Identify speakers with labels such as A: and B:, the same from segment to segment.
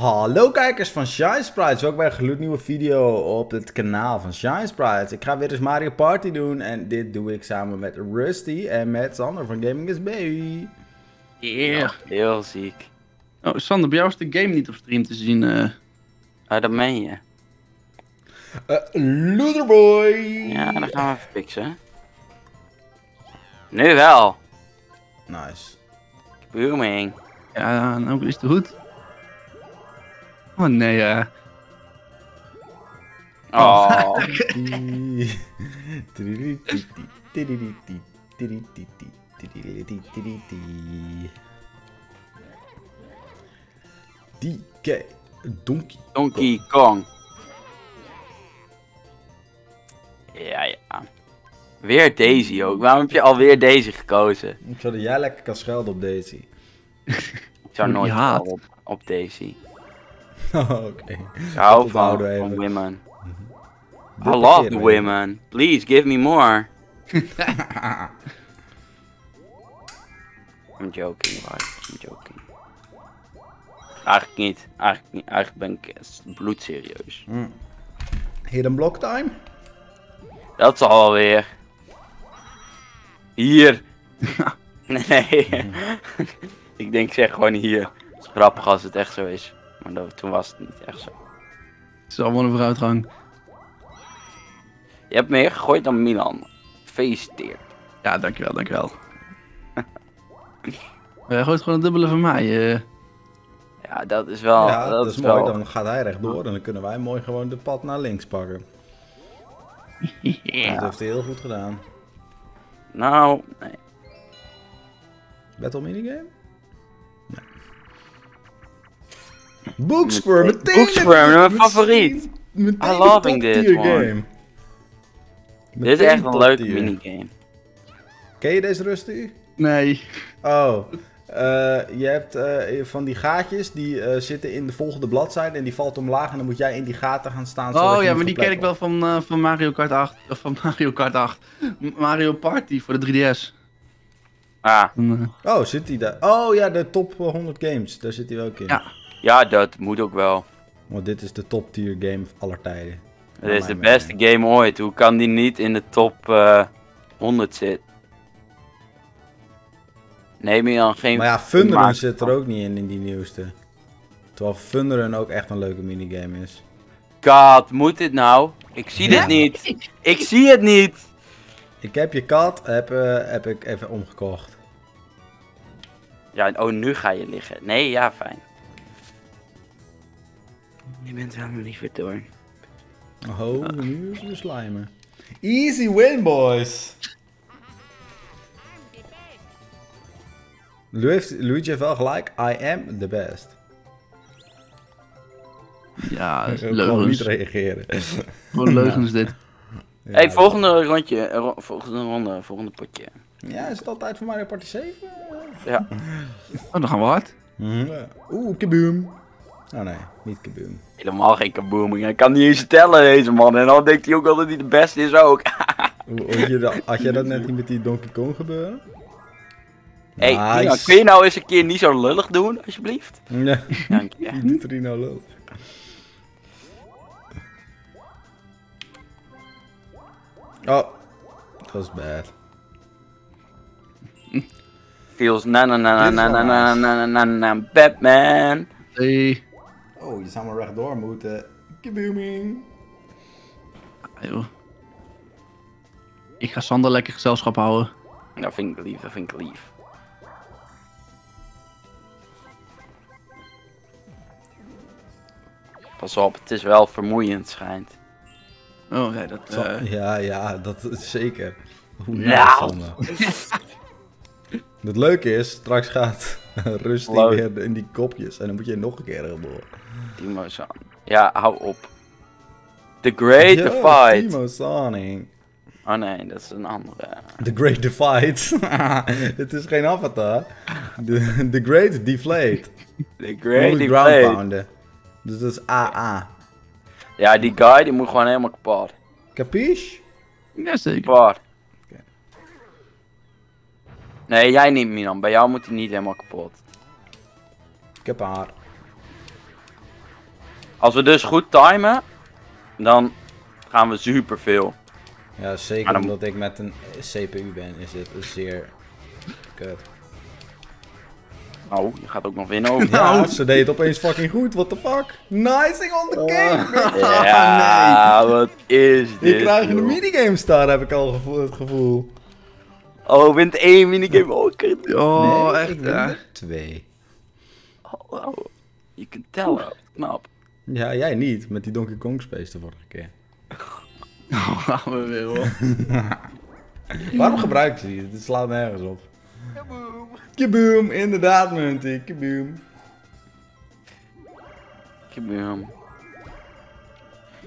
A: Hallo kijkers van Shine Sprites, welkom bij een gloednieuwe video op het kanaal van Shine Sprites. Ik ga weer eens Mario Party doen en dit doe ik samen met Rusty en met Sander van Gaming is Baby.
B: Yeah.
C: Heel ziek.
B: Oh, Sander, bij jou is de game niet op stream te zien. eh.
C: Ah, dat meen je.
A: Uh, Loserboy!
C: Ja, dan gaan we even fixen. Nu wel.
A: Nice.
C: Booming.
B: Ja, nou is het goed. Oh nee, eh.
C: Oh.
A: DK Donkey.
C: Donkey Kong. Ja, ja. Weer Daisy ook. Waarom heb je alweer Daisy gekozen?
A: Zodat jij lekker kan schelden op Daisy.
C: Ik zou
B: Die
C: nooit op, op Daisy.
A: Oh, Oké.
C: Ik hou van, van women. I
A: Dit
C: love women. Please, give me more. I'm joking, right? I'm joking. Eigenlijk niet. Eigenlijk, niet. Eigenlijk ben ik bloedserieus.
A: Hidden block time?
C: Dat zal wel weer. Hier. nee. ik denk, zeg gewoon hier. Het is grappig als het echt zo is. Maar dat, toen was het niet echt zo.
B: Het is allemaal een vooruitgang.
C: Je hebt meer gegooid dan Milan. Gefeliciteerd.
B: Ja, dankjewel, dankjewel. Hij gooit gewoon een dubbele van mij. eh.
C: Ja, dat is wel.
A: ja,
C: dat,
A: dat is mooi. Dan gaat hij rechtdoor en dan kunnen wij mooi gewoon de pad naar links pakken. Dat heeft hij heel goed gedaan.
C: Nou, nee.
A: Battle minigame? Booksquare, meteen!
C: Booksquare, mijn
A: met-
C: favoriet.
A: Meteen
C: I
A: de
C: loving this
A: game.
C: Dit is echt een leuke minigame.
A: Ken je deze Rusty?
B: Nee.
A: Oh, eh, je hebt eh, van die gaatjes die eh, zitten in de volgende bladzijde en die valt omlaag en dan moet jij in die gaten gaan staan. zodat
B: Oh ja, maar die ken ik wel van, eh, van Mario Kart 8. Of van Mario Kart 8. M- Mario Party voor de 3DS.
C: Ah,
A: Oh, zit hij daar? Oh ja, de top 100 games, daar zit hij ook in.
B: Ja.
C: Ja, dat moet ook wel.
A: Want dit is de top tier game aller tijden.
C: Het is de beste game ooit. Hoe kan die niet in de top eh 100 zitten? Neem je dan geen.
A: Maar ja,
C: maak-
A: zit er ook niet in, in die nieuwste. Terwijl Thunderrun ook echt een leuke minigame is.
C: God, moet dit nou? Ik zie dit niet. Ik zie het niet.
A: Ik heb je kat, heb, eh, heb ik even omgekocht.
C: Ja, oh, nu ga je liggen. Nee, ja, fijn. Je bent helemaal niet fit hoor.
A: Oh, nu is de slijmen. Easy win, boys! Luigi heeft wel gelijk. I am the best.
B: ja,
A: Gewoon niet
B: leugens.
A: reageren.
B: Gewoon leugens dit.
A: Ja.
C: hey, volgende rondje. eh, ro- volgende ronde, volgende potje.
A: Ja, is het altijd voor Mario Party 7?
C: Ja.
B: Oh, dan gaan we hard.
A: Ja. Oeh, kaboom. Oh nee, niet kaboom.
C: Helemaal geen kabooming. Hij kan niet eens tellen, deze man. En dan denkt hij ook al dat hij de beste is ook.
A: Had je dat, had jij dat net niet met die Donkey Kong gebeuren?
C: hey,
A: Nice.
C: Nina, kun je nou eens een keer niet zo lullig doen, alsjeblieft?
A: Ja,
C: Dank je.
A: wie doet er hier nou lul? Oh, dat was bad.
C: Feels na na na na na na na na na Batman.
B: Hey.
A: Oh, je zou maar rechtdoor moeten. Kabooming.
B: Ah, joh. Ik ga Sander lekker gezelschap houden.
C: Dat vind ik lief, dat vind ik lief. Pas op, het is wel vermoeiend, schijnt.
B: Oh, ja, dat... Eh,
A: Ja, ja, dat is zeker. Hoe
C: Nou.
A: Het leuke is, straks gaat Rusty weer in die kopjes en dan moet je nog een keer erdoor.
C: Timo San. Ja, hou op. The Great
A: Yo,
C: Divide.
A: Timo Sonic.
C: Oh nee, dat is een andere.
A: The Great Divide. Het is geen avatar. The, the Great Deflate.
C: The Great
A: pounden. Dus dat is AA.
C: Ja, die guy die moet gewoon helemaal kapot.
A: Capiche?
B: ja, zeker.
C: Kapot. Nee, jij niet, Milan. Bij jou moet hij niet helemaal kapot.
A: Ik heb haar.
C: Als we dus goed timen, dan gaan we superveel.
A: Ja, zeker
C: dan-
A: omdat ik met een CPU ben, is dit een zeer kut.
C: Oh, je gaat ook nog winnen ook.
A: Ja, ze deed het opeens fucking goed, what the fuck? Nicing on the cake!
C: Ja, wat is dit?
A: Je krijgt een
C: joh?
A: minigame star, heb ik al het gevoel.
C: Oh, wint één minigame ook. Oh,
B: Oh,
A: Nee,
B: echt,
A: ik win
B: ja.
A: er twee.
C: oh, je kunt tellen. Knap.
A: Ja, jij niet, met die Donkey Kong Space de vorige keer.
B: Oh, gaan we weer hoor.
A: Waarom gebruik je die? Dit slaat nergens op. Kaboom! inderdaad Munty, kaboom.
C: Kaboom.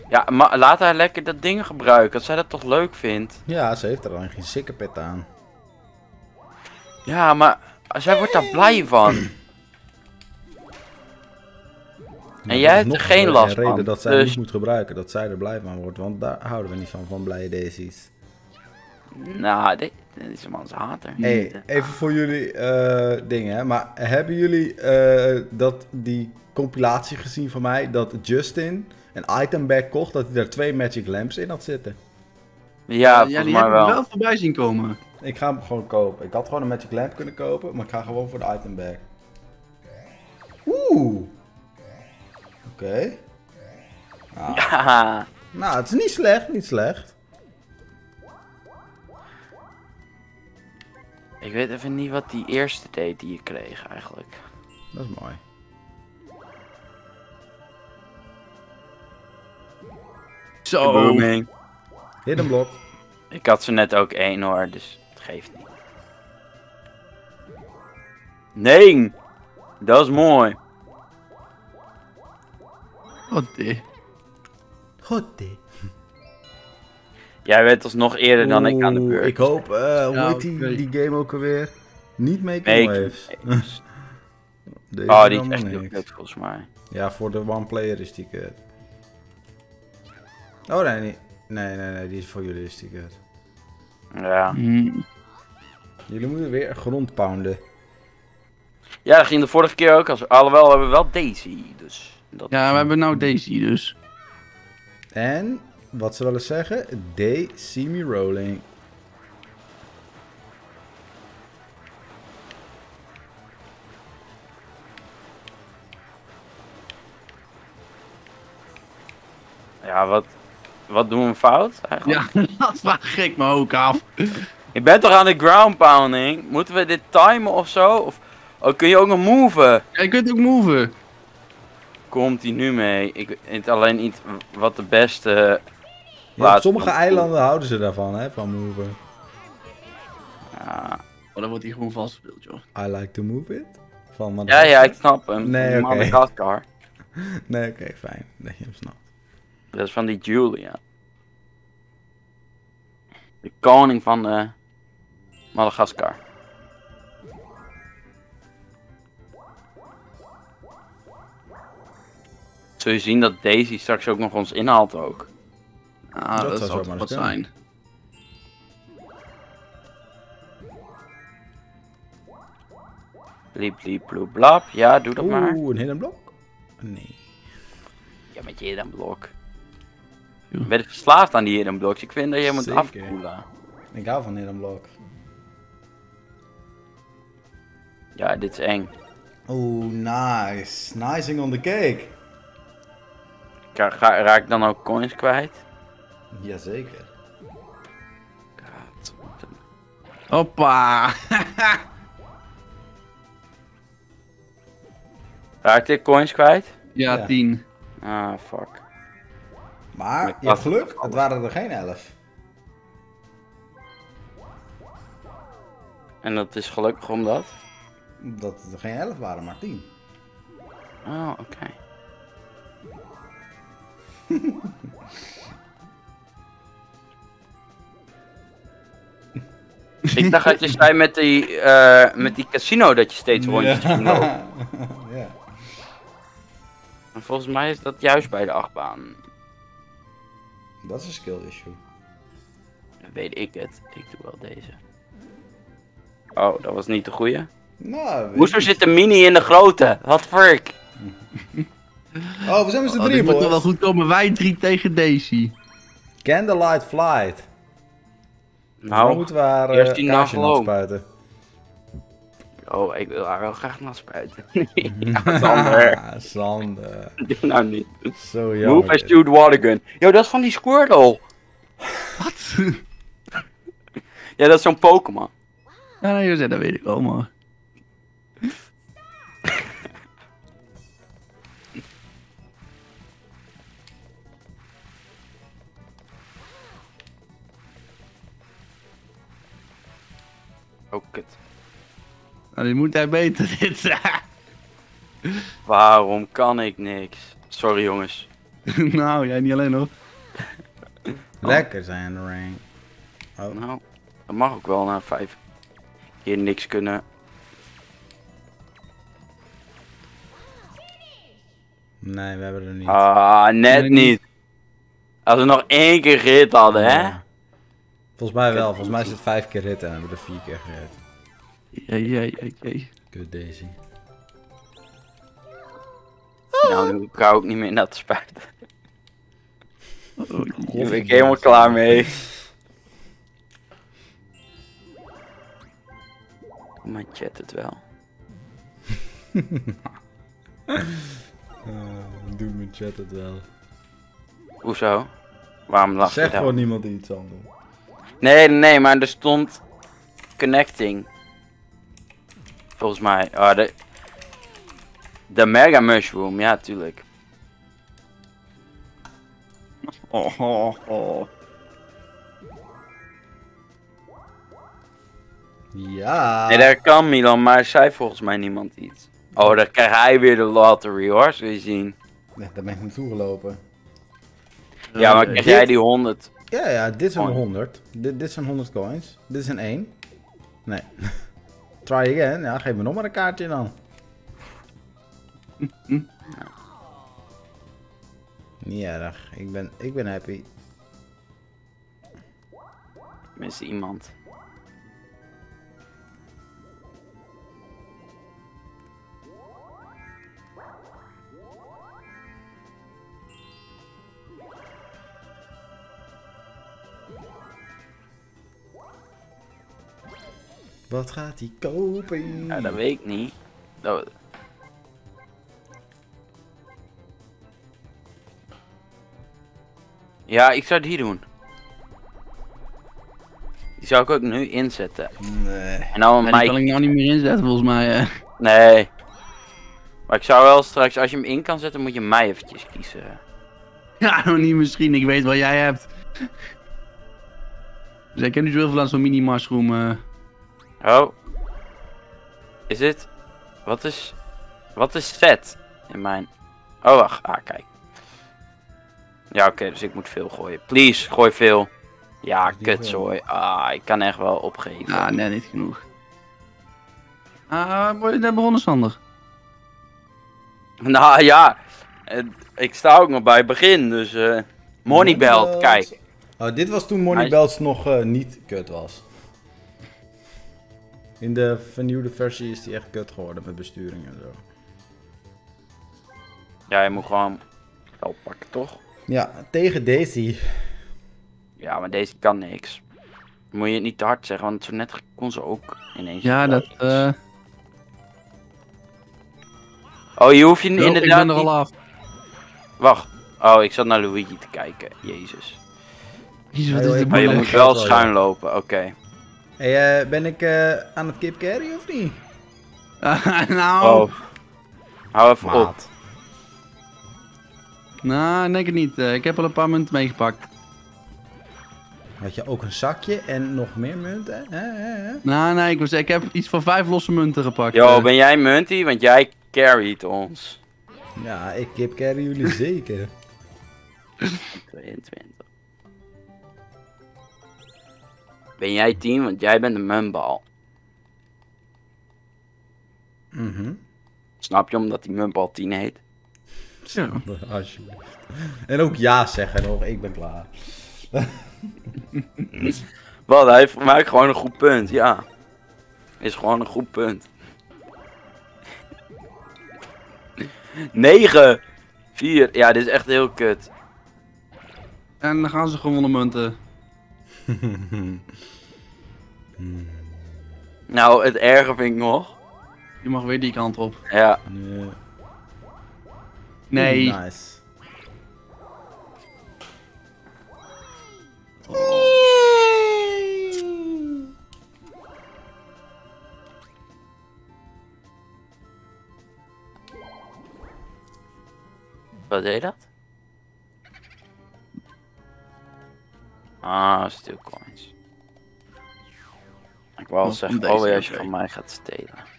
C: Ja, maar laat haar lekker dat ding gebruiken, als zij dat toch leuk vindt.
A: Ja, ze heeft er alleen geen sikkepet aan.
C: Ja, maar zij wordt daar blij van.
A: Maar
C: jij hebt er geen
A: een
C: last
A: reden
C: van,
A: dat zij
C: dus-
A: niet moet gebruiken, dat zij er blij van wordt, want daar houden we niet van, van blije daisies.
C: Nou, dit, dit is een man's hater.
A: Hey, even voor jullie eh, dingen, hè. maar hebben jullie eh, dat, die compilatie gezien van mij, dat Justin een item bag kocht, dat hij daar twee magic lamps in had zitten?
C: Ja,
B: ja,
C: volgens
B: die heb ik
C: wel.
B: wel voorbij zien komen.
A: Ik ga hem gewoon kopen. Ik had gewoon een magic lamp kunnen kopen, maar ik ga gewoon voor de item bag. Oeh. Oké. Ah,
C: Ja,
A: Nou, het is niet slecht, niet slecht.
C: ik weet even niet wat die eerste deed die je kreeg eigenlijk.
A: Dat is mooi.
B: Zo.
C: Booming.
A: Hidden block.
C: Ik had ze net ook één hoor, dus het geeft niet. Nee! Dat is mooi.
A: Goed, dit.
C: Jij bent alsnog eerder dan ik aan de beurt.
A: Ik hoop, eh, hoe heet die, die game ook alweer? Niet Make
C: Nee,
A: Waves.
C: Oh, die is echt heel
A: niks.
C: kut volgens mij.
A: Ja, voor de one player is die kut. Oh nee, nee, nee, nee, nee, die is voor jullie is die kut.
C: Ja.
B: Hmm.
A: Jullie moeten weer grond pounden.
C: ja, dat ging de vorige keer ook. Als, alhoewel, we hebben wel Daisy. Dus dat
B: Ja, we hebben nou Daisy dus.
A: En, wat ze willen zeggen, they see me rolling.
C: Ja, wat, wat doen we fout eigenlijk?
B: Ja, dat vraag ik me ook af.
C: Je bent toch aan de ground pounding? Moeten we dit timen of zo? Of oh, kun je ook nog moven?
B: Ja, je kunt ook moven.
C: Komt hij nu mee? Ik weet alleen niet wat de beste...
A: Ja, op sommige
C: van-
A: eilanden houden ze daarvan, hè, van moven.
C: Ja,
B: Oh, dan wordt hij gewoon vastgespeeld, joh.
A: I like to move it. Van
C: ja,
A: Madagaskar.
C: ja, ik snap hem.
A: Nee, oké.
C: Madagaskar.
A: Nee, oké, fijn. Dat je hem snapt.
C: Dat is van die Julia. De koning van eh Madagaskar. Zul je zien dat Daisy straks ook nog ons inhaalt ook.
B: Ah,
A: Dat
B: dat,
A: zou
B: wat zijn.
C: Bliep, bliep, bloep, blap. Ja, doe dat maar.
A: Oeh, een hidden block? Nee.
C: Ja, met je hidden blok. Je bent verslaafd aan die hidden blocks. Ik vind dat je moet
A: Zeker.
C: afkoelen.
A: Ik hou van hidden block.
C: Ja, dit is eng.
A: Oeh, nice. Nicing on the cake.
C: Ga, ga- raak ik dan ook coins kwijt?
A: Jazeker.
C: God.
B: Hoppa.
C: Raak ik coins kwijt?
B: ja,
A: Ja.
B: 10.
C: Ah, fuck.
A: Maar, je geluk, het waren er geen elf.
C: En dat is gelukkig omdat?
A: Dat het er geen elf waren, maar tien.
C: Oh, oké. Ik dacht dat je zei met die, eh, met die casino dat je steeds rondjes
A: ja.
C: Maar volgens mij is dat juist bij de achtbaan.
A: Dat is een skill issue.
C: Dan weet ik het. Ik doe wel deze. Oh, dat was niet de goeie.
A: Nou,
C: Hoezo zit de mini in de grote? Wat fuck?
A: Oh, we zijn met z'n
B: Oh,
A: drie,
B: dit moet toch wel
A: boys.
B: goed komen. Wij drie tegen Daisy.
A: Candlelight Flight. Nou,
C: Nou,
A: moeten we haar
C: eerst die
A: nat spuiten.
C: oh, ik wil haar wel graag naar spuiten. ja, Sander,
A: Ah, Sander.
C: doe nou niet.
A: Zo jammer.
C: Move
A: dit.
C: shoot watergun. Yo, dat is van die Squirtle.
B: Wat?
C: Ja, dat is zo'n Pokémon.
B: ja, nee, dat weet ik wel, maar...
C: Oh, kut.
B: Nou, dit moet hij beter, dit.
C: Waarom kan ik niks? Sorry jongens.
B: nou, jij niet alleen hoor.
A: Lekker zijn de ring. Oh.
C: Nou, dat mag ook wel na vijf. Hier niks kunnen.
A: Nee, we hebben er niet.
C: Ah, net niet. Als we nog één keer gehit hadden, hè?
A: Volgens mij wel. Volgens mij is het vijf keer hitten en hebben we er vier keer gehit.
B: Jee, jee, jee, jee.
A: Kut Daisy.
C: Nou, nu ga ik ook niet meer naar te spuiten.
B: Oh,
C: Daar ben ik helemaal klaar mee. Maar chat het wel.
A: Uh, doe mijn chat het wel.
C: Hoezo? Waarom lach je
A: Zeg
C: dan?
A: gewoon niemand iets aan doen.
C: Nee, nee, maar er stond connecting. Volgens mij. Oh, de, de Mega Mushroom, ja, tuurlijk.
B: Oh, oh, oh.
A: Ja.
C: Nee, daar kan Milan, maar zei volgens mij niemand iets. Oh, dan krijgt hij weer de lottery hoor, zul je zien.
A: Nee, daar ben ik naartoe gelopen.
C: Ja, maar krijg jij die 100?
A: Ja, ja, dit zijn
C: Oh.
A: 100. Dit, dit zijn 100 coins. Dit is een 1. Nee. Try again. Ja, geef me nog maar een kaartje dan. Niet erg. Ik ben, ik ben happy.
C: Tenminste, iemand.
A: Wat gaat hij kopen?
C: Ja, dat weet ik niet. Dat... Ja, ik zou die doen. Die zou ik ook nu inzetten.
A: Nee.
C: En dan
B: Ja,
C: mij
B: die kan ik nou niet meer inzetten volgens mij. eh.
C: Nee. Maar ik zou wel straks, als je hem in kan zetten, moet je mij eventjes kiezen.
B: Ja, nog niet misschien. Ik weet wat jij hebt. Dus ik heb niet zoveel aan zo'n mini mushroom.
C: Oh. Is dit? Wat is... Wat is vet in mijn... Oh, wacht. Ah, kijk. Ja, oké, dus ik moet veel gooien. Please, gooi veel. Ja, kutzooi. Ah, ik kan echt wel opgeven.
B: Ah, nee, niet genoeg. Ah, word je net begonnen, Sander?
C: Nou ja, eh, ik sta ook nog bij het begin, dus... eh Moneybelt, kijk.
A: Oh, dit was toen Moneybelt nog eh, niet kut was. In de vernieuwde versie is die echt kut geworden met besturing en zo.
C: Ja, je moet gewoon geld pakken, toch?
A: Ja, tegen Daisy.
C: Ja, maar deze kan niks. Moet je het niet te hard zeggen, want zo net kon ze ook ineens.
B: Ja, dat... eh
C: Oh, je hoeft je
B: ik
C: inderdaad
B: ben er al af.
C: Wacht. Oh, ik zat naar Luigi te kijken. Jezus.
B: Jezus, wat is dit
A: ik
C: Maar je moet wel
A: wel,
C: schuin lopen, oké.
A: Hey, eh, ben ik eh, aan het kip carry of niet?
B: nou,
C: Oh. Hou even op.
B: Nou, denk het niet. Eh, ik heb al een paar munten meegepakt.
A: Had je ook een zakje en nog meer munten? Hè, hè, hè?
B: Nou, nee, ik, was, ik heb iets van vijf losse munten gepakt.
C: Yo, ben jij Munty? Want jij carried ons.
A: Ja, ik kip carry jullie zeker.
C: 22. Ben jij 10? Want jij bent de munbal.
A: Mhm.
C: Snap je? Omdat die munbal 10 heet.
B: Ja.
A: Alsjeblieft. En ook ja zeggen nog, ik ben klaar.
C: Wat? Hij maakt gewoon een goed punt, ja. Is gewoon een goed punt. 9! Vier. Ja, dit is echt heel kut.
B: En dan gaan ze gewonnen munten.
C: Nou, het erger vind ik nog.
B: Je mag weer die kant op.
C: Ja.
A: Nee.
B: Nee.
A: Nice.
C: Wat deed dat? Ah, still coins. Wou al
B: Oh,
C: zeggen,
B: deze,
C: oh ja, als je van mij gaat stelen.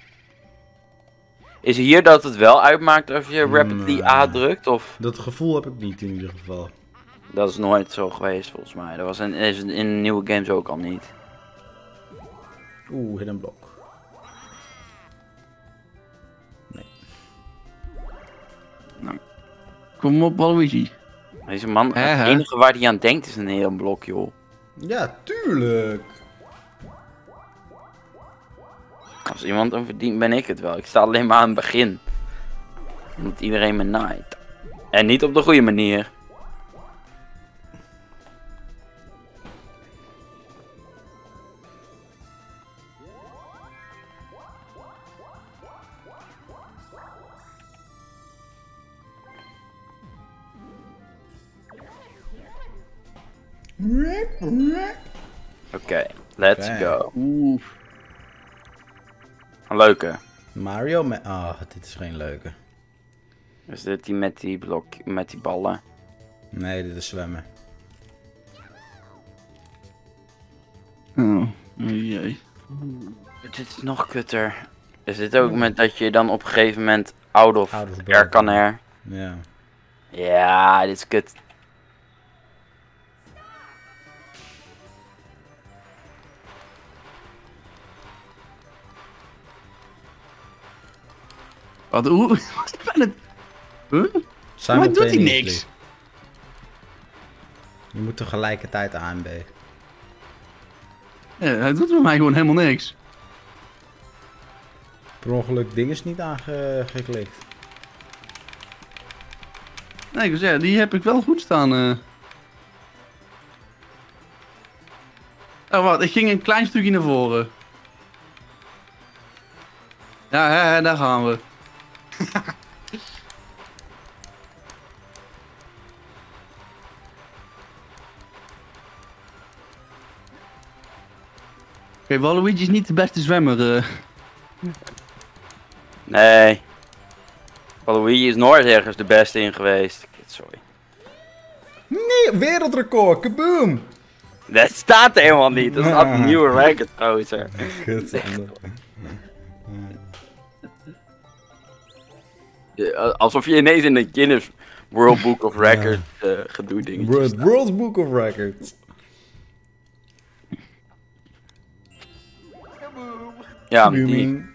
C: Is hier dat het wel uitmaakt als je rapidly
A: Nee.
C: A drukt? Of
A: Dat gevoel heb ik niet in ieder geval.
C: dat is nooit zo geweest volgens mij. Dat was in, is in nieuwe games ook al niet.
A: Oeh, hidden blok.
B: Kom op, Waluigi.
C: Deze man, het enige waar hij aan denkt is een heel blok, joh.
A: Ja, tuurlijk.
C: Als iemand hem verdient, ben ik het wel. Ik sta alleen maar aan het begin. Omdat iedereen me naait. En niet op de goede manier. Oké, let's
A: Oké.
C: go.
B: Oeh.
C: Een leuke.
A: Mario met... Ah, dit is geen leuke.
C: Is dit die met die blok, met die ballen?
A: Nee, dit is zwemmen.
B: Oh. jee.
C: Dit is nog kutter. Is dit ook met dat je dan op een gegeven moment out of,
A: Out of
C: air
A: bounds.
C: kan air?
A: Ja.
C: Ja, dit is kut.
B: Wat? Oeh. Wat ben het? Huh? Maar doet hij niks?
A: Je moet tegelijkertijd A en B.
B: Ja, hij doet bij mij gewoon helemaal niks.
A: Per ongeluk ding is niet aangeklikt.
B: Nee, ik wil zeggen, die heb ik wel goed staan. eh. Oh, wat? Ik ging een klein stukje naar voren. Ja, hè, hè, daar gaan we. Oké, Waluigi is niet de beste zwemmer. eh.
C: Nee. Waluigi is nooit ergens de beste in geweest. Sorry.
A: Nee, wereldrecord, kaboom!
C: Dat staat helemaal niet. Dat staat een nieuwe record, gozer.
A: Kut.
C: Ja, Alsof je ineens in de Guinness World Book of Records eh gedoe dingetjes
A: World. World Book of Records.
C: Ja, die.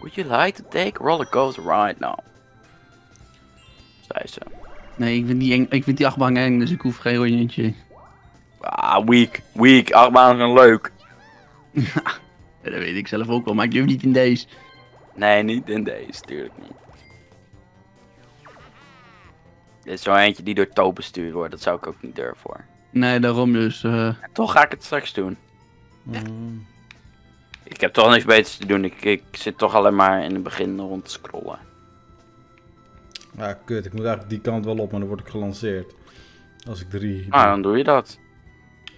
C: Would you like to take roller coaster ride now? Zei ze.
B: Nee, ik vind, die eng, ik vind die achtbaan eng, dus ik hoef geen rondje.
C: Ah, weak, weak. Achtbaan zijn leuk.
B: Ja, dat weet ik zelf ook wel, maar ik durf niet in deze.
C: Nee, niet in deze, tuurlijk niet. Dit is zo eentje die door To bestuurd wordt, dat zou ik ook niet durven voor.
B: Nee, daarom dus. eh,
C: toch ga ik het straks doen.
A: Mm.
C: Ik heb toch niks beters te doen, ik, ik zit toch alleen maar in het begin rond te scrollen.
A: Ja, kut. Ik moet eigenlijk die kant wel op, maar dan word ik gelanceerd. Als ik drie...
C: Ah, dan doe je dat.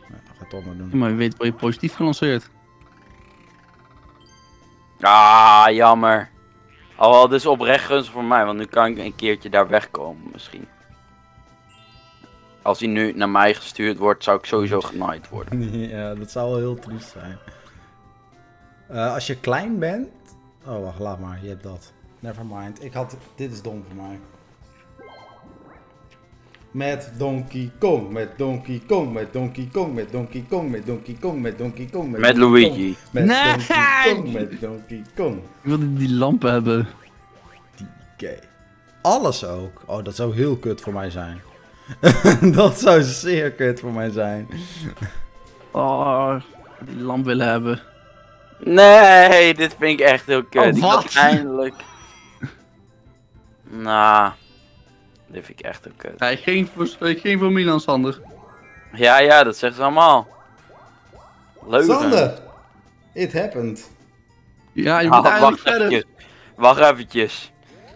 A: Ja, ga het toch maar doen.
B: ja, maar je weet, word je positief gelanceerd.
C: Ah, jammer. Alhoewel, dit is oprecht gunstig voor mij, want nu kan ik een keertje daar wegkomen misschien. Als hij nu naar mij gestuurd wordt, zou ik sowieso genaaid worden.
A: ja, dat zou wel heel triest zijn. Eh, als je klein bent... Oh, wacht, laat maar. Je hebt dat. Nevermind. Ik had... Dit is dom voor mij. Met Donkey Kong, met Donkey Kong, met Donkey Kong, met Donkey Kong, met Donkey Kong, met Donkey Kong,
C: Met
A: Donkey
C: Luigi.
A: Met
B: Nee!
A: Donkey Kong, met Donkey Kong.
B: Ik wilde die lampen hebben.
A: Oké. Alles ook. Oh, dat zou heel kut voor mij zijn. dat zou zeer kut voor mij zijn.
B: Oh, die lamp willen hebben.
C: Nee, dit vind ik echt heel kut.
B: Oh, wat?
C: eindelijk... Nou, dit vind ik echt een kut.
B: Hij ging voor, hij ging voor Milan, Sander.
C: Ja, ja, dat zeggen ze allemaal. Leuk.
A: Sander! It happened.
B: Ja, je moet eigenlijk
C: wacht
B: verder.
C: eventjes. Wacht eventjes.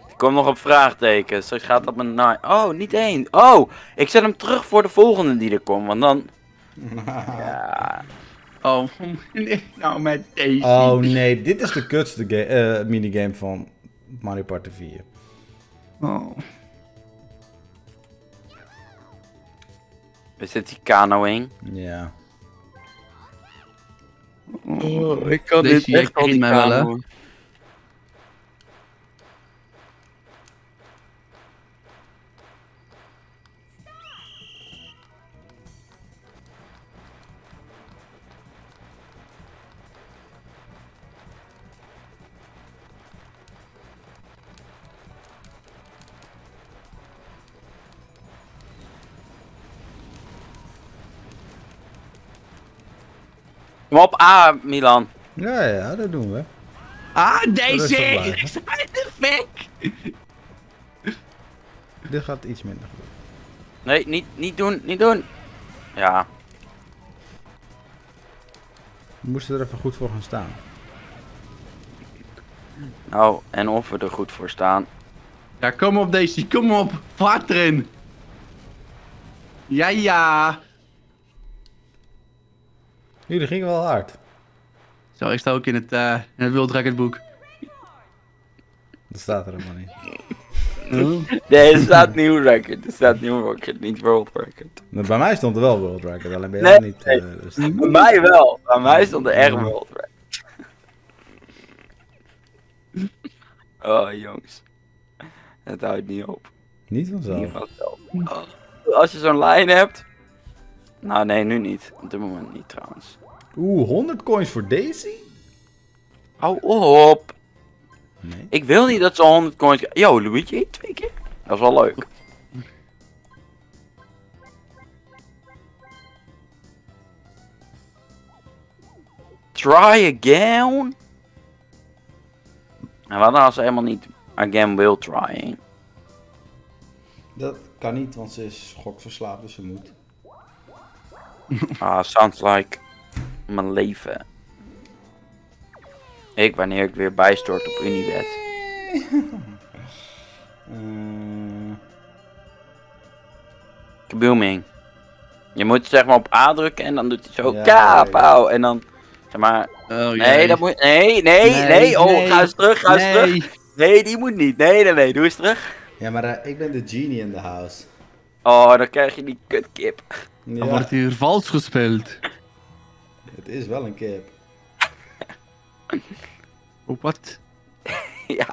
C: Ik kom nog op vraagteken. Straks gaat dat mijn... na- Oh, niet één. Oh, ik zet hem terug voor de volgende die er komt. Want dan... Ja.
B: Oh, nee, nou met deze.
A: Oh nee, dit is de kutste eh, minigame van Mario Party 4.
B: Oh.
C: Is dit die kanoing?
A: Ja.
B: Oh,
C: ik kan
B: Deze dit echt al, die mij wel,
C: Kom op, A, Milan.
A: Ja, ja, dat doen we.
B: Ah, deze! Ik sta in de fik!
A: Dit gaat iets minder goed.
C: Nee, niet, niet doen, niet doen. Ja,
A: We moesten er even goed voor gaan staan.
C: nou, en of we er goed voor staan.
B: Ja, kom op Daisy, kom op. Vaart erin. Ja, ja.
A: Jullie gingen wel hard.
B: Zo, ik sta ook in het, eh in het World Record boek.
A: Dat staat er helemaal niet.
C: Nee, er staat nieuw record. Er staat nieuw record, niet world record.
A: Nou, Bij mij stond er wel World Record, alleen bij
C: Nee,
A: jou niet.
C: nee.
A: eh, dus-
C: Bij mij wel. Bij mij stond er echt world record. Oh, jongens. Het houdt niet op.
A: Niet
C: Niet
A: vanzelf.
C: vanzelf. Oh. Als je zo'n lijn hebt. Nou, nee, nu niet. Op dit moment niet trouwens.
A: Oeh, 100 coins voor Daisy?
C: Hou op.
A: Nee.
C: Ik wil niet dat ze 100 coins. Yo, Luigi, twee keer. Dat is wel leuk. Try again? En wat nou als ze helemaal niet again will trying?
A: Dat kan niet, want ze is gokverslaafd, dus ze moet.
C: Ah, sounds like mijn leven. Ik wanneer ik weer bijstort op Unibet.
A: Eh,
C: Kabooming. Je moet zeg maar op A drukken en dan doet hij zo
A: Ja,
C: ka,
A: ja.
C: pauw. En dan, zeg maar,
B: Oh,
C: nee, dat moet, nee, nee, nee,
B: Nee,
C: oh,
B: nee,
C: ga eens terug, ga eens terug.
B: Nee.
C: Nee, die moet niet, nee, nee, nee, doe eens terug.
A: ja, maar eh, ik ben de genie in the house.
C: Oh, dan krijg je die kutkip.
B: Dan
A: Ja,
B: wordt hier vals gespeeld.
A: het is wel een kip.
B: Oh, wat?
C: ja,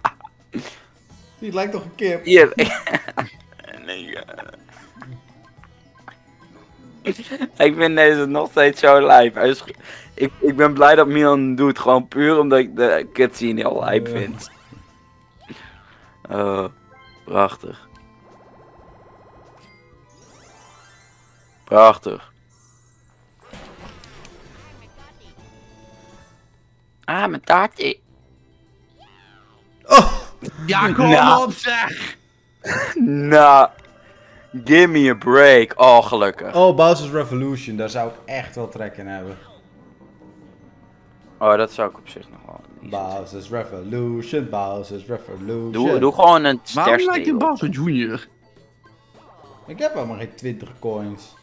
A: Die lijkt toch een kip?
C: hier. nee, ja. Ik vind deze nog steeds zo lijp. Ik, ik ben blij dat Milan doet, gewoon puur omdat ik de cutscene heel lijp vind. Oh, prachtig. Prachtig. Ah, mijn taartje.
A: Oh!
B: Ja, kom
C: Nou.
B: op zeg!
C: Nou, give me a break. Oh, gelukkig.
A: Oh, Bowser's Revolution, daar zou ik echt wel trek in hebben.
C: Oh, dat zou ik op zich nog wel.
A: Bowser's Revolution, Bowser's Revolution.
C: Doe, doe gewoon een
B: Waarom lijkt je. Bowser Junior?
A: Ik heb helemaal geen 20 coins.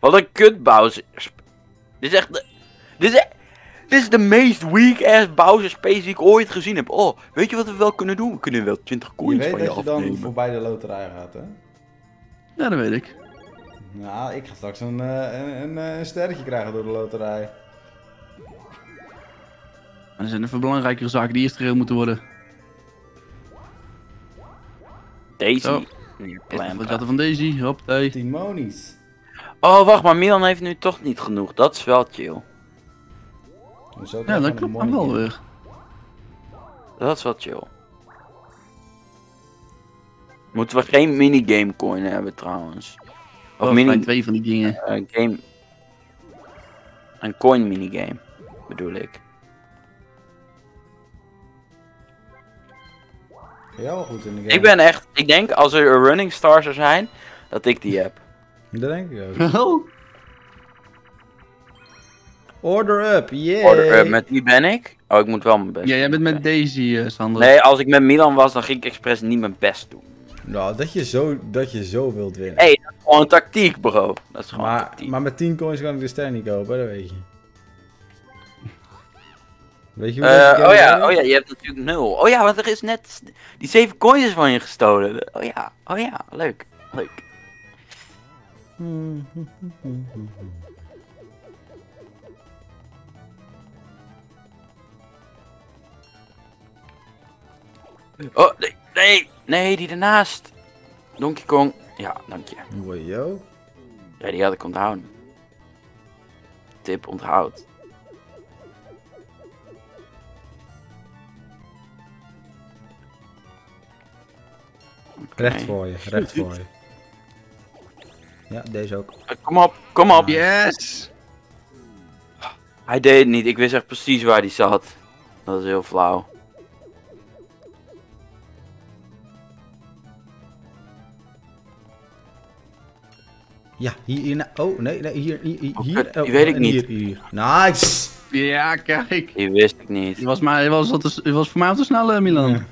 C: Wat een kut Bowser. Dit is echt de... Dit is, e- dit is de meest weak ass Bowser space die ik ooit gezien heb. Oh, weet je wat we wel kunnen doen? We kunnen wel 20
A: Je
C: coins
A: weet
C: van je
A: dat je dan
C: afnemen.
A: voorbij de loterij gaat, hè?
B: Ja, dat weet ik.
A: Nou, ik ga straks een, eh, een, een, eh, een sterretje krijgen door de loterij.
B: Maar er zijn even belangrijkere zaken die eerst geregeld moeten worden.
C: Daisy.
B: Wat
C: plan.
B: gaat er van Daisy? Hop, hey.
A: Timonies.
C: Oh, wacht, maar Milan heeft nu toch niet genoeg. Dat is wel chill.
B: Ja, dat klopt
A: een
B: dan wel weer.
C: Dat is wel chill. Moeten we geen minigame coin hebben trouwens? Of
B: Of
C: mini...
B: twee van die dingen.
C: eh, game... Een coin minigame, bedoel ik.
A: Wel goed in de game?
C: Ik ben echt, ik denk als er een running star zou zijn, dat ik die heb.
A: Dat denk ik ook.
B: Oh.
A: Order up, yeah!
C: Order up, met wie ben ik? Oh, ik moet wel mijn best
B: Ja, jij bent met. Daisy, eh, Sander.
C: Nee, als ik met Milan was, dan ging ik expres niet mijn best doen.
A: Nou, dat je zo, dat je zo wilt winnen.
C: Hé, hey, dat is gewoon tactiek, bro. Dat is gewoon
A: maar,
C: tactiek.
A: maar met 10 coins kan ik de ster niet kopen, dat weet je. Weet je hoe
C: Eh, oh ja, oh ja, je hebt natuurlijk nul. Oh ja, want er is net die 7 coins van je gestolen. Oh ja, oh ja, leuk, leuk. Oh, nee, nee, nee, die ernaast. Donkey Kong. Ja, dank je.
A: Wajo.
C: Ja, die had ik onthouden. Tip onthoud.
A: Recht voor je, recht voor je. Ja, deze ook.
C: Eh, Kom op, kom op.
B: Yes!
C: Hij deed het niet, ik wist echt precies waar hij zat. Dat is heel flauw.
A: Ja, hier, hier, oh nee, nee, hier, hier, hier,
C: Oh, kut, die
A: oh,
C: weet ik niet.
A: Hier, hier. Nice!
B: Ja, kijk.
C: Die wist ik niet.
B: Je was, maar, je was, je was voor mij al te snel, eh, Milan.
A: Ja.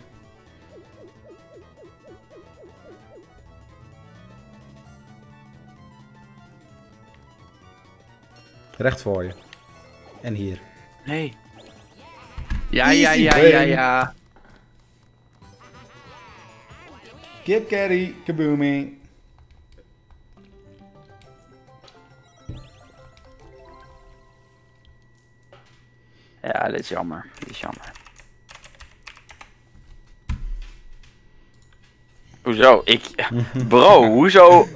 A: Recht voor je. En hier.
C: Nee.
B: Ja, ja,
A: Easy
B: ja,
A: brain.
B: ja, ja.
A: Kip carry, kabooming.
C: Ja, dit is jammer. Dit is jammer. Hoezo? Ik... Bro, hoezo?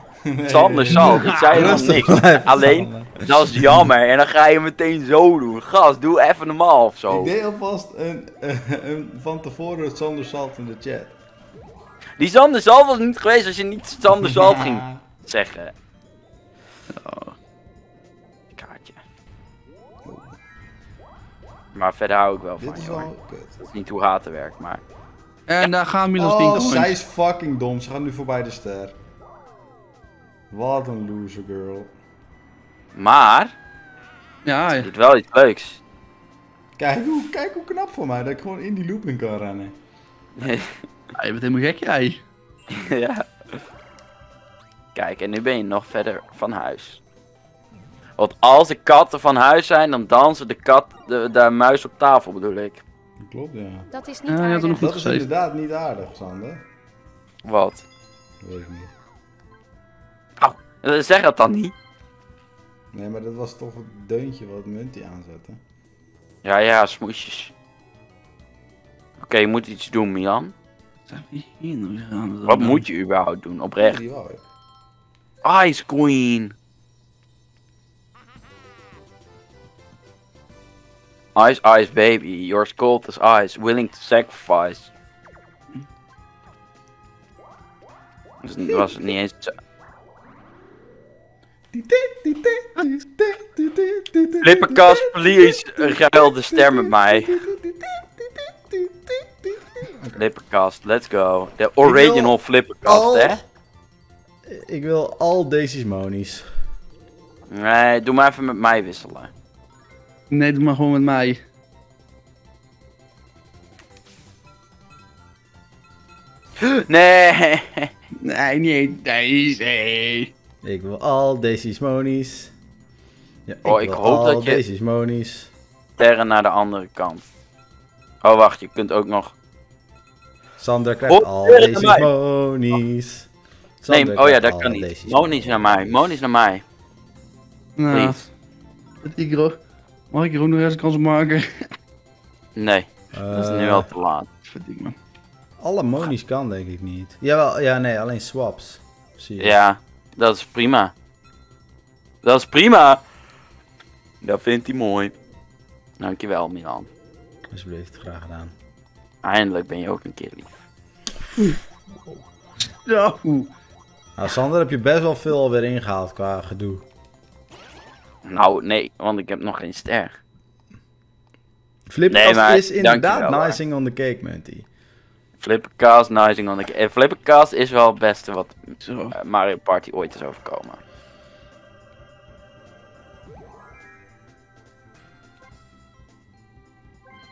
C: Sander Salt, ik zei nog niks. Alleen,
A: Sander.
C: dat is jammer. En dan ga je meteen zo doen. Gast, doe even normaal of zo.
A: Ik deed alvast een, een, van tevoren het Sander Salt in de chat.
C: Die Sander Salt was niet geweest als je niet Sander Salt ging zeggen. Oh. Kaartje. Maar verder hou ik wel van
A: Dit is
C: je hoor.
A: wel kut.
C: Het is niet hoe haten werkt, maar...
B: En daar gaan Milan's
A: Oh,
B: 10 coins.
A: zij is fucking dom. Ze gaat nu voorbij de ster. Wat een loser girl.
C: Maar,
B: Ja,
C: het doet wel iets leuks.
A: Kijk hoe, kijk hoe knap voor mij dat ik gewoon in die looping kan rennen.
B: ja, je bent helemaal gek, jij.
C: ja. Kijk, en nu ben je nog verder van huis. Want als de katten van huis zijn, dan dansen de kat, de, de muis op tafel bedoel ik.
A: Klopt, ja.
D: Dat is niet
B: Ja,
D: aardig.
A: Dat is inderdaad niet aardig, Sander.
C: Wat?
A: Weet ik niet.
C: Zeg dat dan niet.
A: Nee, maar dat was toch het deuntje wat Muntie aanzette.
C: Ja, ja, smoesjes. Oké, je moet iets doen, Milan. Wat moet je überhaupt doen, oprecht? Ice Queen. Ice, ice, baby. You're cold as ice. Willing to sacrifice. Dus het was het niet eens. Flipperkast, please. Ruil de ster met mij. Flipperkast, let's go. De original Flipperkast,
A: al-
C: hè?
A: Ik wil al Daisy's monies.
C: Nee, doe maar even met mij wisselen.
B: Nee, doe maar gewoon met mij.
C: Nee.
B: Nee, niet deze.
A: Ik wil al Daisy's monies. Ja,
C: Oh, ik
A: wil
C: hoop
A: al
C: dat je-
A: Daisy's monies.
C: Sterren naar de andere kant. Oh, wacht, je kunt ook nog.
A: Sander krijgt
C: Oh,
A: al
C: mij.
A: monies.
C: Nee, oh ja, dat kan niet. Monies naar mij, Monies naar mij.
B: Nou, ik er ook- Mag ik er ook nog eens een kans op maken?
C: Nee, dat is nu
A: Eh,
C: al te laat.
B: Verdik me.
A: Alle monies kan denk ik niet. Jawel, ja nee, alleen swaps. Zie je.
C: Ja, dat is prima. Dat is prima. Dat vindt hij mooi. Dankjewel, Milan.
A: Alsjeblieft, graag gedaan.
C: Eindelijk ben je ook een keer lief.
B: Zo.
A: Nou, Sander heb je best wel veel alweer ingehaald qua gedoe.
C: Nou, nee, want ik heb nog geen ster.
A: Flipkast
C: Nee, maar
A: is inderdaad
C: dankjewel,
A: icing on the cake, Munty.
C: Flippercast, nicing on the... En Flippercast is wel het beste wat
B: Zo.
C: eh, Mario Party ooit is overkomen.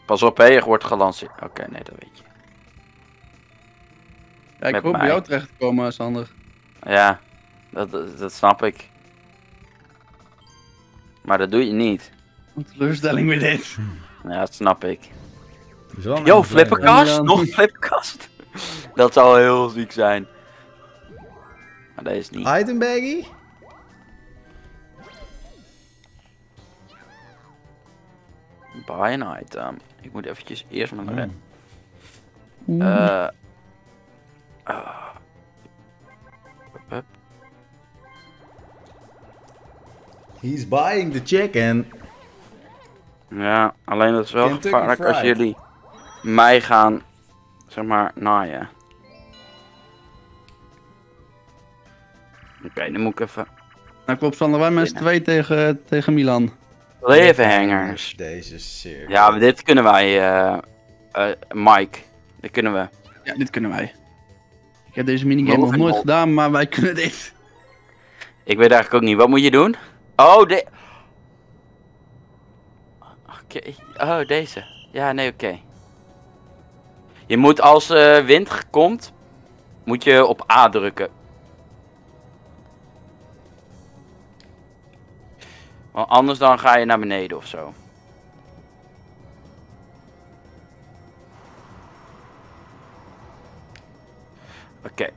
C: Pas op, hè, je wordt gelanceerd. Oké, nee, dat weet je.
B: Ja, ik
C: Met
B: hoop bij jou terecht te komen, Sander.
C: Ja, dat, dat, dat snap ik. Maar dat doe je niet.
B: Wat teleurstelling weer dit.
C: Ja, dat snap ik.
A: Is
C: Yo, flipperkast? Nog een flipperkast? dat zou heel ziek zijn. Maar deze niet.
A: Item baggy?
C: Buy an item. Ik moet eventjes eerst maar naar...
A: Hmm.
C: Eh. ah. Hup, hup.
A: He's buying the chicken.
C: Ja, alleen dat is wel
A: Kentucky
C: gevaarlijk als jullie mij gaan, zeg maar, naaien. Oké, dan moet ik even...
B: Nou klopt, Sander, wij z'n twee tegen, tegen Milan.
C: Levenhangers.
A: Deze is zeer.
C: Ja, maar dit kunnen wij, eh eh, Mike. Dit kunnen we.
B: Ja, dit kunnen wij. Ik heb deze minigame nog nooit gedaan, maar wij kunnen dit.
C: Ik weet eigenlijk ook niet, wat moet je doen? Oh, de... Oké, oh, deze. Ja, nee, oké. Je moet als eh, wind komt, moet je op A drukken. Want anders dan ga je naar beneden of zo. Oké,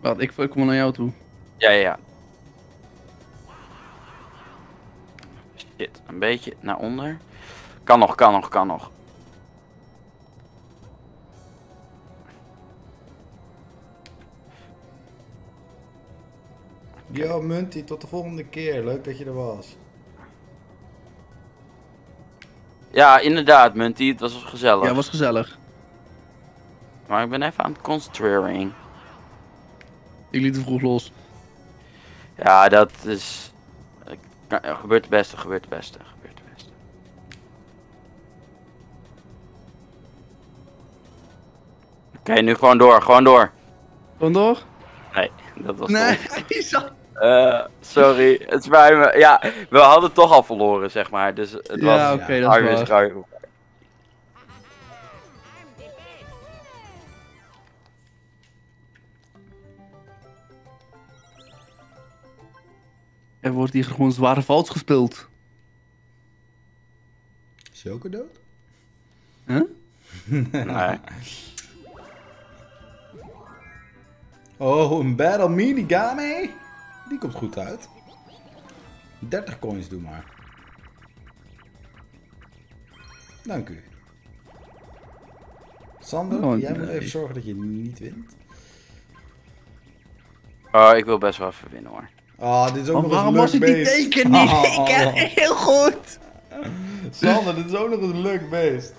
B: Wat, ik, ik kom naar jou toe.
C: ja, ja, ja. Shit, een beetje naar onder. Kan nog, kan nog, kan nog.
A: Yo, Munty, tot de volgende keer. Leuk dat je er was.
C: Ja, inderdaad, Munty, het was gezellig.
B: Ja, was gezellig.
C: Maar ik ben even aan het concentreren.
B: Ik liet het vroeg los.
C: Ja, dat is... er gebeurt het beste, gebeurt het beste, gebeurt het beste. Oké, nu gewoon door, gewoon door.
B: Gewoon door?
C: Nee, dat was
B: Nee,
C: toch-
B: Isa.
C: Eh, sorry, het spijt me. Ja, we hadden toch al verloren, zeg maar. Dus het
B: Ja,
C: was...
B: oké, dat is waar. Er wordt hier gewoon zware vals gespeeld.
A: Is dood?
B: Huh?
C: Nee.
A: Oh, een Battle Minigame. Die komt goed uit. 30 coins doe maar. Dank u. Sander,
B: Oh,
A: jij moet even zorgen dat je niet wint.
C: Oh, ik wil best wel even winnen hoor.
A: Ah, dit is ook
B: Maar
A: nog
B: waarom
A: eens
B: was
A: leuk
B: die teken niet?
A: Ah,
B: Ik ken heel goed.
A: Sander, dit is ook nog een leuk beest.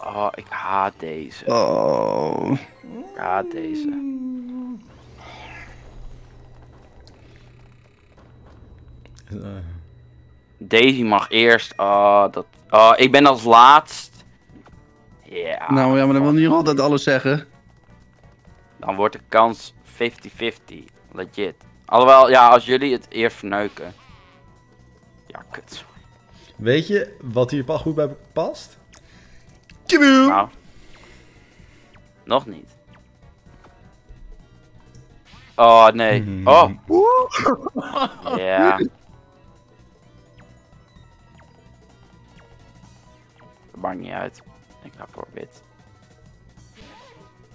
C: Oh, ik haat deze.
B: Oh.
C: Ik haat deze. Daisy mag eerst. Oh, dat. Oh, ik ben als laatst. Ja.
B: Nou ja, maar dan wil niet altijd alles zeggen.
C: Dan wordt de kans 50-50. Legit. Alhoewel, ja, als jullie het eerst verneuken. Ja, kut.
A: Weet je wat hier pas goed bij past?
C: Nou. Nog niet. Oh, nee. Oh. Ja. Maakt niet uit. Ik ga voor wit.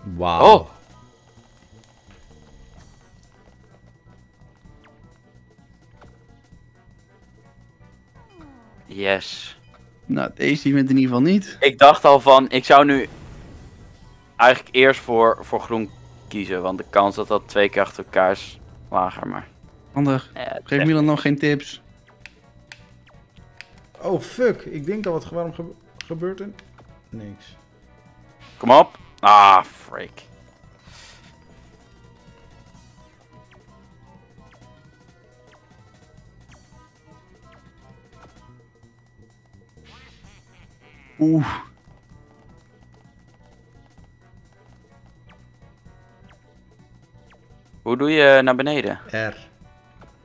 A: Wauw.
C: Oh. Yes.
B: Nou, deze wint in ieder geval niet.
C: Ik dacht al van, ik zou nu eigenlijk eerst voor, voor groen kiezen. Want de kans dat dat twee keer achter elkaar is lager. Maar ja, het is
B: geef Milan nog geen tips.
A: Oh fuck, ik denk dat wat waarom gebe- Gebeurt er niks.
C: Kom op. Ah, freak.
B: Oeh.
C: Hoe doe je naar beneden?
A: R.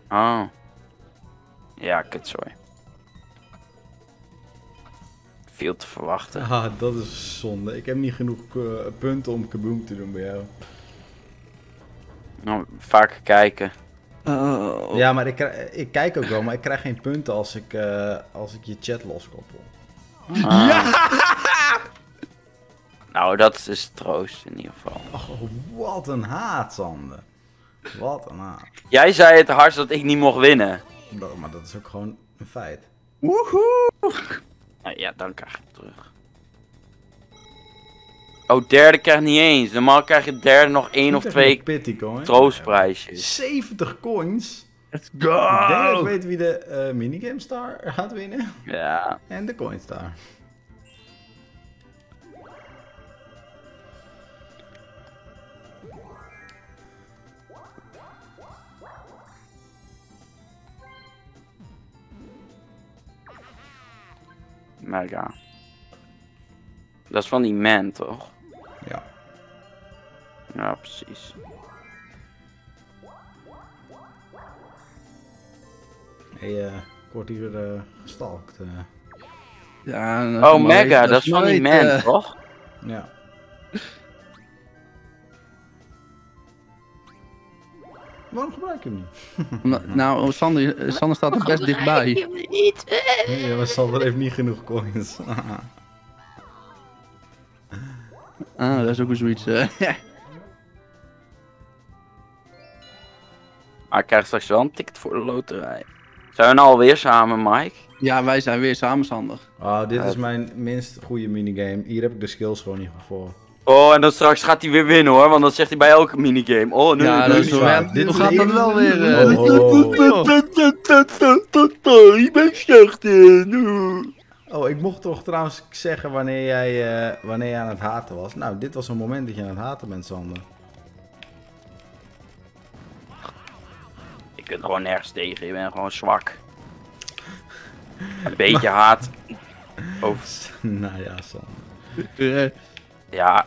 C: Oh. Ja, kutzooi. Veel te verwachten.
A: Ah, dat is zonde. Ik heb niet genoeg eh, punten om kaboom te doen bij jou.
C: Nou, vaker kijken.
B: Oh.
A: Ja, maar ik, ik kijk ook wel, maar ik krijg geen punten als ik, eh, als ik je chat loskoppel.
C: Ah. Nou, dat is troost in ieder geval.
A: Oh, wat een haat, Sander. Wat een haat.
C: Jij zei het hardst dat ik niet mocht winnen.
A: Maar dat is ook gewoon een feit.
B: Woehoe!
C: Nou ja, dan krijg je het terug. Oh, derde krijg niet eens. Normaal krijg je derde nog één of twee
A: echt een Pity coin.
C: troostprijsjes.
A: 70 coins.
B: Let's
A: Ik denk dat ik
B: go!
A: weet wie de eh, minigame star gaat winnen.
C: Ja.
A: En de coinstar.
C: Mega. Dat is van die man, toch?
A: Ja.
C: Ja, precies.
A: Hey, eh, ik word hier eh, gestalkt. eh.
B: Ja,
C: Oh, mega, dat is van die man, toch?
A: Ja. Waarom gebruik je hem niet?
B: omdat- Nou, Sander, Sander staat er best dichtbij.
A: Ja, maar Sander heeft niet genoeg coins.
B: Ah, dat is ook weer zoiets. eh.
C: Maar ik krijg straks wel een ticket voor de loterij. Zijn we nou alweer samen, Mike?
B: ja, wij zijn weer samen, Sander.
A: Oh, dit is mijn minst goede minigame. Hier heb ik de skills gewoon niet voor.
C: Oh, en dan straks gaat hij weer winnen hoor, want dat zegt hij bij elke minigame. Oh, nee,
B: Ja, dat is
A: waar. Dit
B: gaat
A: enige-
B: wel weer?
C: Ik ben slecht in.
A: Oh, ik mocht toch trouwens zeggen wanneer jij, eh, wanneer jij aan het haten was. Nou, dit was een moment dat je aan het haten bent, Sander.
C: Je kunt gewoon nergens tegen, je bent gewoon zwak. Een beetje haat. Oh,
A: nou ja, Sander.
C: Ja.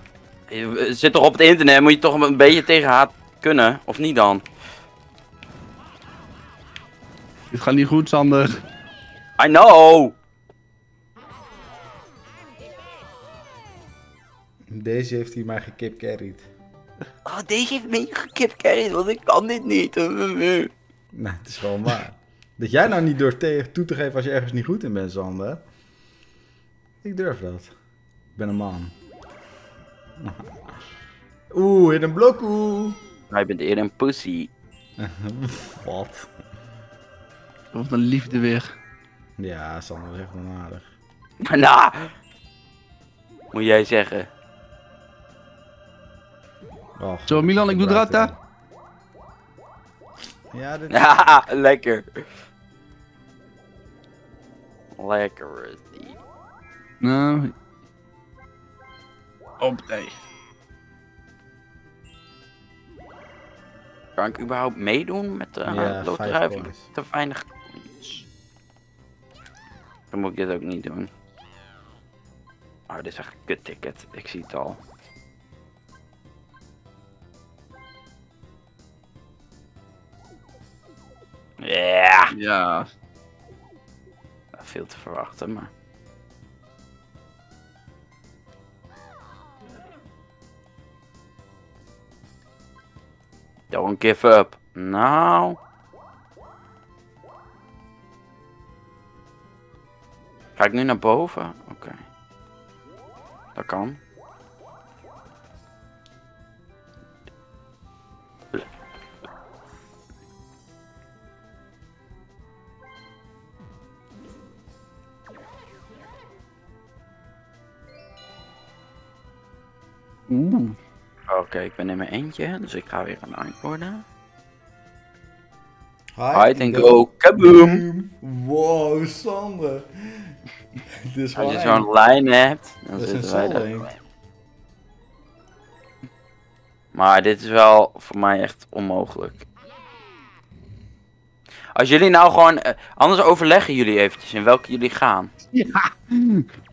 C: Je zit toch op het internet, moet je toch een beetje tegen haat kunnen, of niet dan?
B: Dit gaat niet goed, Sander.
C: I know!
A: Deze heeft hij maar gekip carried.
C: Oh, deze heeft me gekipcarried, want ik kan dit niet.
A: Nou, het is gewoon waar. Dat jij nou niet door te- toe te geven als je ergens niet goed in bent, Sander. Ik durf dat. Ik ben een man. Oeh, in een blok, oeh.
C: Hij bent eerder een pussy.
A: Wat?
B: Wat een liefde weer.
A: Ja, Sander is echt onaardig.
C: Nou, moet jij zeggen.
A: Oh,
B: Zo, Milan, ik doe hè?
A: Ja, dit
C: Ja, lekker. Lekker is die.
B: Nou. Op nee.
C: Kan ik überhaupt meedoen met de
A: Ja,
C: loterij? Te weinig coins. Dan moet ik dit ook niet doen. Oh, dit is echt een kut ticket. Ik zie het al. Ja,
B: Ja.
C: veel te verwachten, maar. Don't give up. Nou. Ga ik nu naar boven? Oké. Dat kan.
B: Oeh.
C: Oké, ik ben in mijn eentje, dus ik ga weer een eind worden.
A: Hide
C: and go, kaboom!
A: Wow, Sander. Dit is
C: Als je zo'n lijn hebt, dan
A: Dat
C: zitten wij er. Maar dit is wel voor mij echt onmogelijk. Als jullie nou gewoon... eh, anders overleggen jullie eventjes in welke jullie gaan.
B: Ja.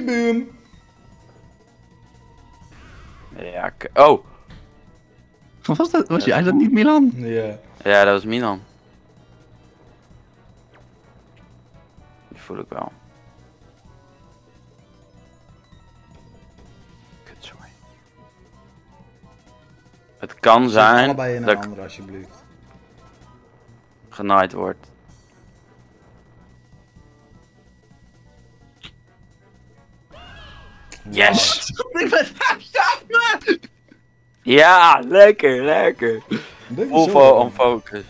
A: Kaboom!
C: Ja. Oh!
B: Wat was dat? Was jij dat niet, Milan?
A: Ja.
C: Ja, dat was Milan. Die voel ik wel. Kut, sorry. Het kan zijn
A: allebei in
C: dat
A: een ander alsjeblieft.
C: genaaid word. Yes!
B: Ik ben me!
C: Ja, lekker, lekker.
A: Leuk.
C: on focus.